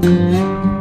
Música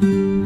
thank